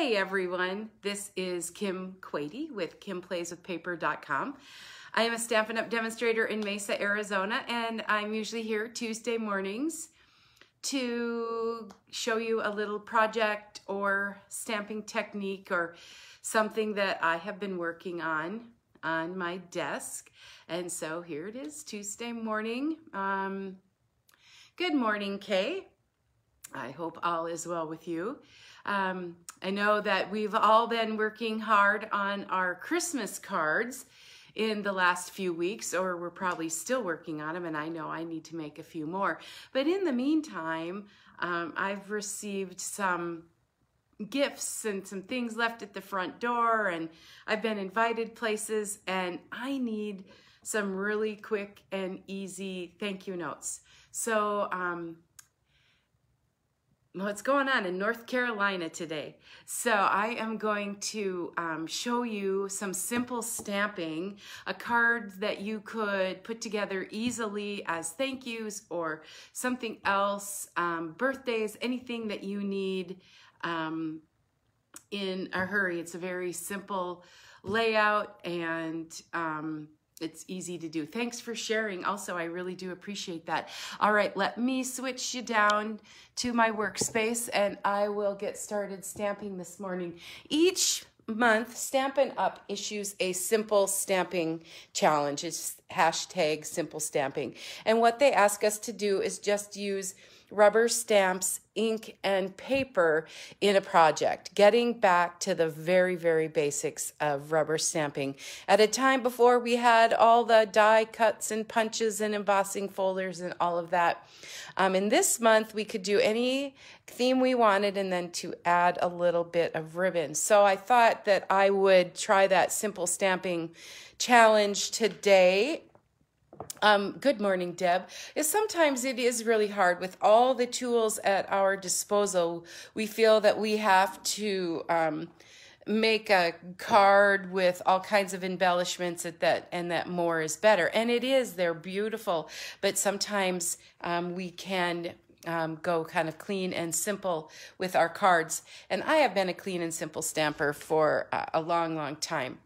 Hey everyone, this is Kim Quady with KimPlaysWithPaper.com. I am a Stampin' Up! demonstrator in Mesa, Arizona, and I'm usually here Tuesday mornings to show you a little project or stamping technique or something that I have been working on on my desk. And so here it is, Tuesday morning. Um, good morning, Kay. I hope all is well with you. Um, I know that we've all been working hard on our Christmas cards in the last few weeks, or we're probably still working on them, and I know I need to make a few more. But in the meantime, um, I've received some gifts and some things left at the front door, and I've been invited places, and I need some really quick and easy thank you notes. So, um, what's going on in North Carolina today. So I am going to um, show you some simple stamping, a card that you could put together easily as thank yous or something else, um, birthdays, anything that you need um, in a hurry. It's a very simple layout and um, it's easy to do. Thanks for sharing. Also, I really do appreciate that. All right, let me switch you down to my workspace and I will get started stamping this morning. Each month, Stampin' Up! issues a simple stamping challenge. It's hashtag simple stamping. And what they ask us to do is just use rubber stamps, ink, and paper in a project, getting back to the very, very basics of rubber stamping. At a time before we had all the die cuts and punches and embossing folders and all of that. Um, and this month we could do any theme we wanted and then to add a little bit of ribbon. So I thought that I would try that simple stamping challenge today um, good morning, Deb. Is sometimes it is really hard with all the tools at our disposal. We feel that we have to um, make a card with all kinds of embellishments at that and that more is better. And it is, they're beautiful, but sometimes um, we can um, go kind of clean and simple with our cards. And I have been a clean and simple stamper for uh, a long, long time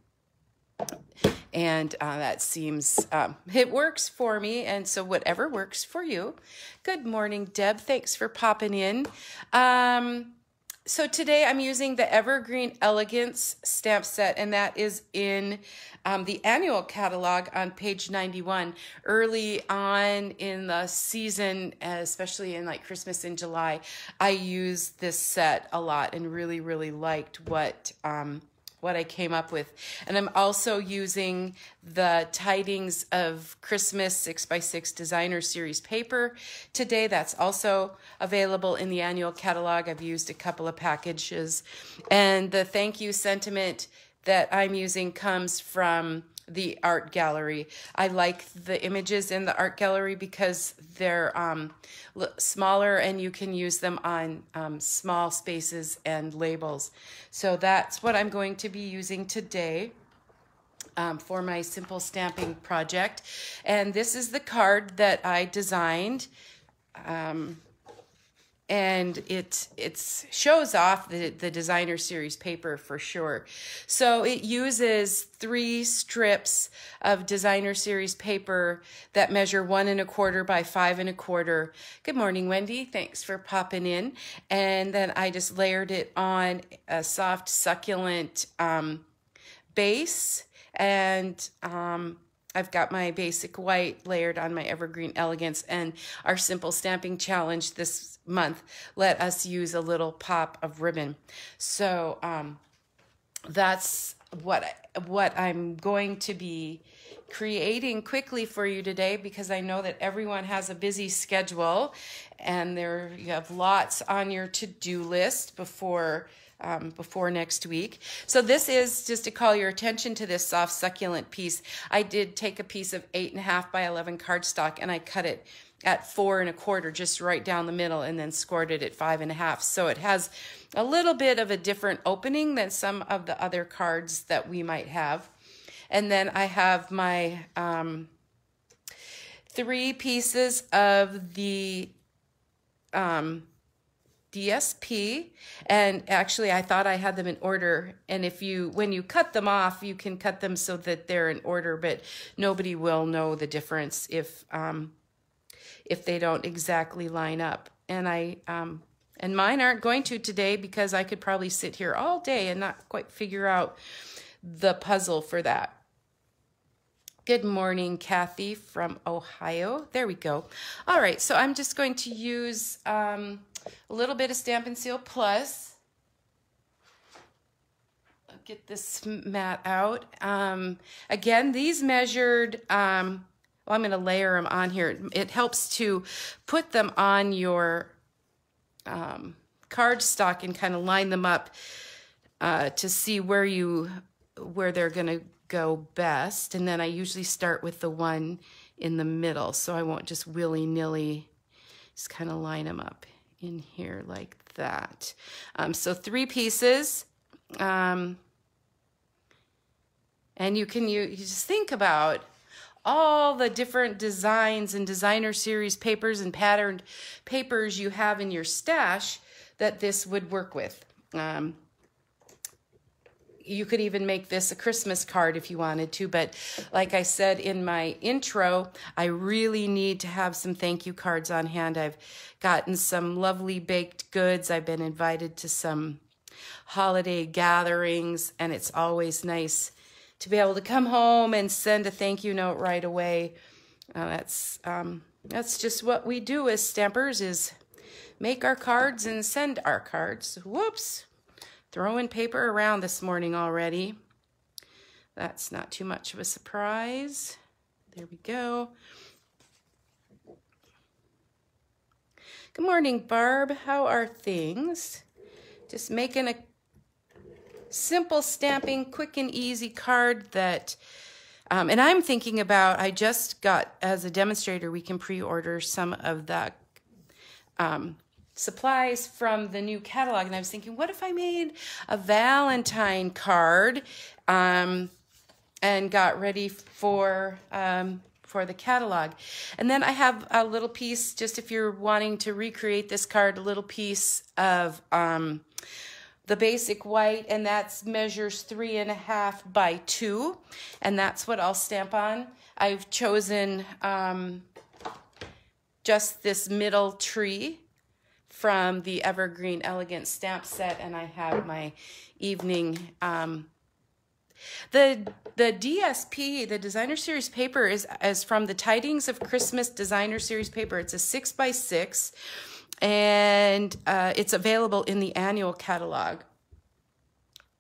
and uh, that seems um, it works for me and so whatever works for you. Good morning deb. Thanks for popping in. Um, so today i'm using the evergreen elegance stamp set and that is in um, the annual catalog on page 91 early on in the season especially in like christmas in july i used this set a lot and really really liked what um, what I came up with. And I'm also using the Tidings of Christmas 6x6 Designer Series paper today. That's also available in the annual catalog. I've used a couple of packages. And the thank you sentiment that I'm using comes from the art gallery. I like the images in the art gallery because they're um, smaller and you can use them on um, small spaces and labels. So that's what I'm going to be using today. Um, for my simple stamping project. And this is the card that I designed. Um, and it it shows off the, the designer series paper for sure. So it uses three strips of designer series paper that measure one and a quarter by five and a quarter. Good morning, Wendy. Thanks for popping in. And then I just layered it on a soft, succulent um, base and um, I've got my basic white layered on my Evergreen Elegance and our simple stamping challenge this month let us use a little pop of ribbon. So um, that's what, what I'm going to be creating quickly for you today because I know that everyone has a busy schedule and there you have lots on your to-do list before um, before next week. So this is just to call your attention to this soft succulent piece. I did take a piece of eight and a half by 11 cardstock and I cut it at four and a quarter, just right down the middle, and then scored it at five and a half. So it has a little bit of a different opening than some of the other cards that we might have. And then I have my um, three pieces of the um, DSP and actually I thought I had them in order and if you when you cut them off you can cut them so that they're in order but nobody will know the difference if um, if they don't exactly line up and I um, and mine aren't going to today because I could probably sit here all day and not quite figure out the puzzle for that. Good morning, Kathy from Ohio. There we go. All right, so I'm just going to use um, a little bit of Stampin' Seal Plus. I'll get this mat out. Um, again, these measured, um, well, I'm going to layer them on here. It helps to put them on your um, cardstock and kind of line them up uh, to see where you where they're going to go best. And then I usually start with the one in the middle, so I won't just willy-nilly just kind of line them up in here like that. Um, so three pieces. Um, and you can you, you just think about all the different designs and designer series papers and patterned papers you have in your stash that this would work with. Um, you could even make this a Christmas card if you wanted to. But like I said in my intro, I really need to have some thank you cards on hand. I've gotten some lovely baked goods. I've been invited to some holiday gatherings, and it's always nice to be able to come home and send a thank you note right away. Uh, that's um, that's just what we do as stampers is make our cards and send our cards. Whoops. Throwing paper around this morning already. That's not too much of a surprise. There we go. Good morning, Barb. How are things? Just making a simple stamping, quick and easy card that, um, and I'm thinking about, I just got, as a demonstrator, we can pre-order some of the um, supplies from the new catalog and I was thinking, what if I made a Valentine card um, and got ready for um, for the catalog. And then I have a little piece, just if you're wanting to recreate this card, a little piece of um, the basic white, and that's measures three and a half by two, and that's what I'll stamp on. I've chosen um, just this middle tree from the Evergreen Elegance stamp set, and I have my evening. Um, the the DSP, the Designer Series paper, is is from the Tidings of Christmas Designer Series paper. It's a six by six, and uh, it's available in the annual catalog.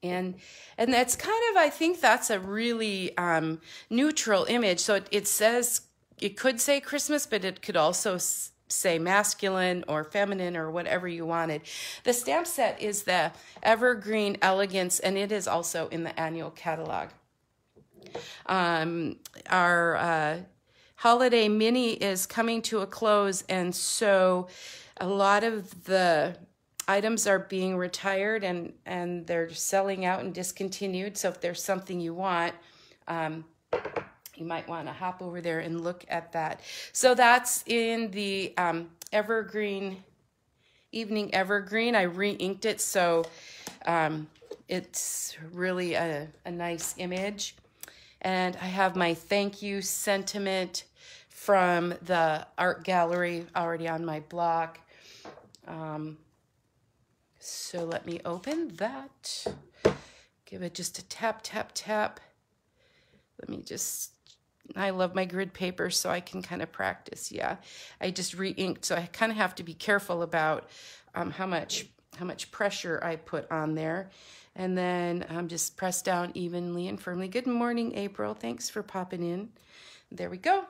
And and that's kind of I think that's a really um, neutral image. So it, it says it could say Christmas, but it could also say masculine or feminine or whatever you wanted. The stamp set is the Evergreen Elegance, and it is also in the annual catalog. Um, our uh, holiday mini is coming to a close, and so a lot of the items are being retired and, and they're selling out and discontinued. So if there's something you want, um, you might want to hop over there and look at that. So that's in the um, Evergreen, Evening Evergreen. I re-inked it, so um, it's really a, a nice image. And I have my thank you sentiment from the art gallery already on my block. Um, so let me open that. Give it just a tap, tap, tap. Let me just I love my grid paper, so I can kind of practice. Yeah, I just re-inked, so I kind of have to be careful about um, how much how much pressure I put on there. And then um, just press down evenly and firmly. Good morning, April. Thanks for popping in. There we go.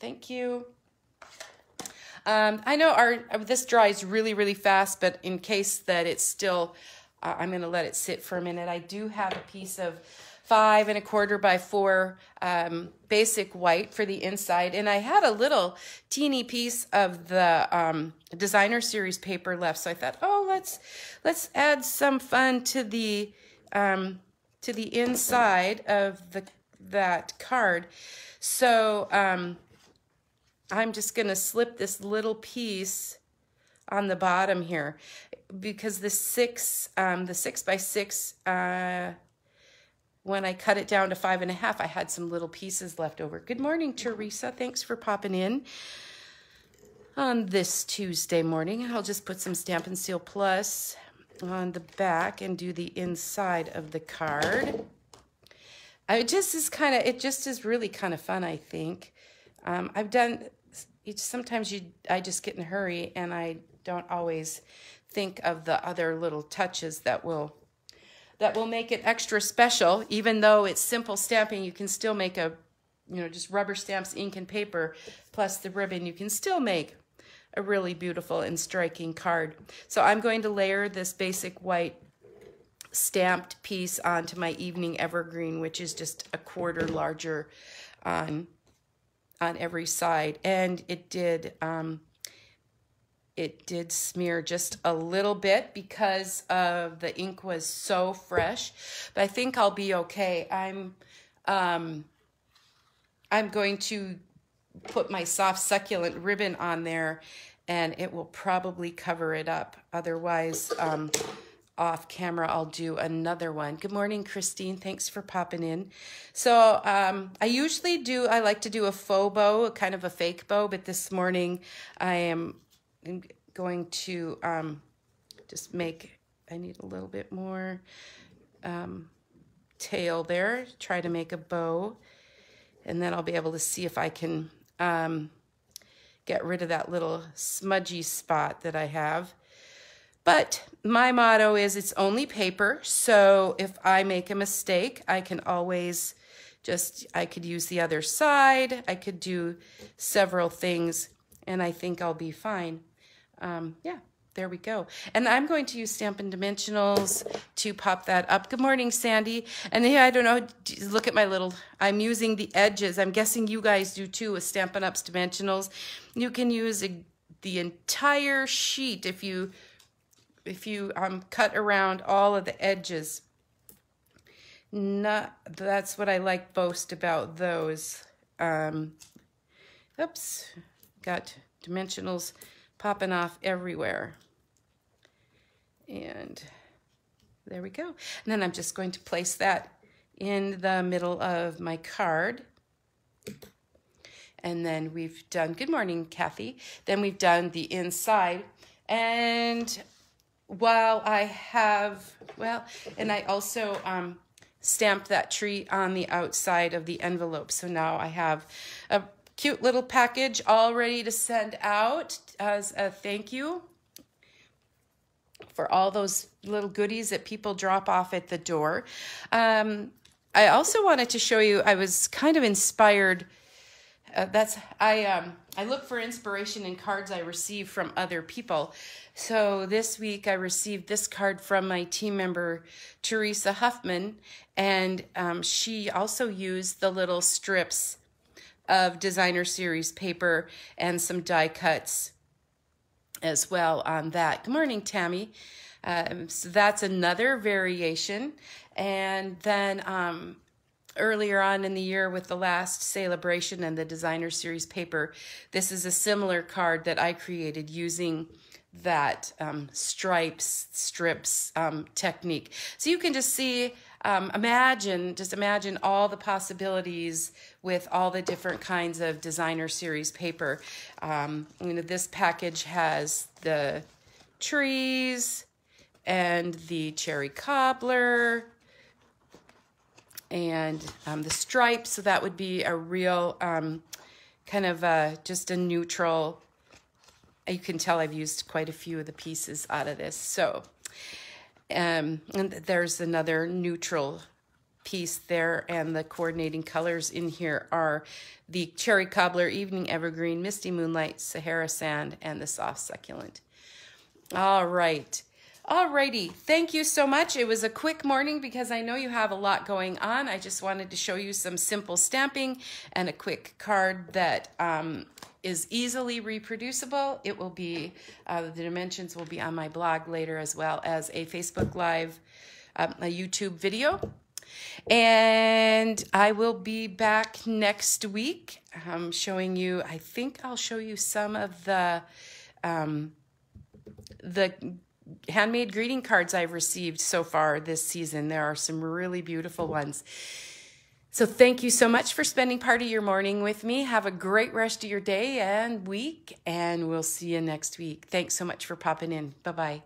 Thank you. Um, I know our this dries really, really fast, but in case that it's still, I'm going to let it sit for a minute. I do have a piece of five and a quarter by four um, basic white for the inside. And I had a little teeny piece of the um, designer series paper left. So I thought, oh, let's, let's add some fun to the, um, to the inside of the, that card. So um, I'm just going to slip this little piece on the bottom here because the six, um, the six by six, uh, when I cut it down to five and a half, I had some little pieces left over. Good morning, Teresa. Thanks for popping in on this Tuesday morning. I'll just put some Stampin' Seal Plus on the back and do the inside of the card. It just is kind of, it just is really kind of fun, I think. Um, I've done, sometimes you, I just get in a hurry and I don't always think of the other little touches that will that will make it extra special. Even though it's simple stamping, you can still make a, you know, just rubber stamps, ink, and paper, plus the ribbon. You can still make a really beautiful and striking card. So I'm going to layer this basic white stamped piece onto my evening evergreen, which is just a quarter larger on, on every side. And it did, um, it did smear just a little bit because of the ink was so fresh, but I think I'll be okay. I'm, um, I'm going to put my soft succulent ribbon on there and it will probably cover it up. Otherwise, um, off camera, I'll do another one. Good morning, Christine. Thanks for popping in. So um, I usually do, I like to do a faux bow, kind of a fake bow, but this morning I am going to um, just make, I need a little bit more um, tail there, try to make a bow, and then I'll be able to see if I can um, get rid of that little smudgy spot that I have. But my motto is it's only paper, so if I make a mistake, I can always just, I could use the other side, I could do several things, and I think I'll be fine. Um, yeah, there we go. And I'm going to use Stampin' Dimensionals to pop that up. Good morning, Sandy. And yeah, I don't know, look at my little, I'm using the edges. I'm guessing you guys do too with Stampin' Up's Dimensionals. You can use a, the entire sheet if you if you um, cut around all of the edges. Not, that's what I like most about those. Um, oops, got dimensionals popping off everywhere. And there we go. And then I'm just going to place that in the middle of my card. And then we've done, good morning, Kathy. Then we've done the inside. And while I have, well, and I also um, stamped that tree on the outside of the envelope. So now I have a cute little package all ready to send out as a thank you for all those little goodies that people drop off at the door. Um, I also wanted to show you, I was kind of inspired uh, that's I um I look for inspiration in cards I receive from other people. So this week I received this card from my team member Teresa Huffman, and um, she also used the little strips of designer series paper and some die cuts as well on that. Good morning, Tammy. Um, so that's another variation. And then um, earlier on in the year with the last celebration and the designer series paper. This is a similar card that I created using that um, stripes, strips um, technique. So you can just see, um, imagine, just imagine all the possibilities with all the different kinds of designer series paper. Um, you know, this package has the trees and the cherry cobbler, and um, the stripes. So that would be a real um, kind of a, just a neutral. You can tell I've used quite a few of the pieces out of this. So um, and there's another neutral piece there and the coordinating colors in here are the Cherry Cobbler, Evening Evergreen, Misty Moonlight, Sahara Sand, and the Soft Succulent. All right. Alrighty, thank you so much. It was a quick morning because I know you have a lot going on. I just wanted to show you some simple stamping and a quick card that um, is easily reproducible. It will be, uh, the dimensions will be on my blog later as well as a Facebook Live, um, a YouTube video. And I will be back next week um, showing you, I think I'll show you some of the um, the handmade greeting cards I've received so far this season. There are some really beautiful ones. So thank you so much for spending part of your morning with me. Have a great rest of your day and week, and we'll see you next week. Thanks so much for popping in. Bye bye.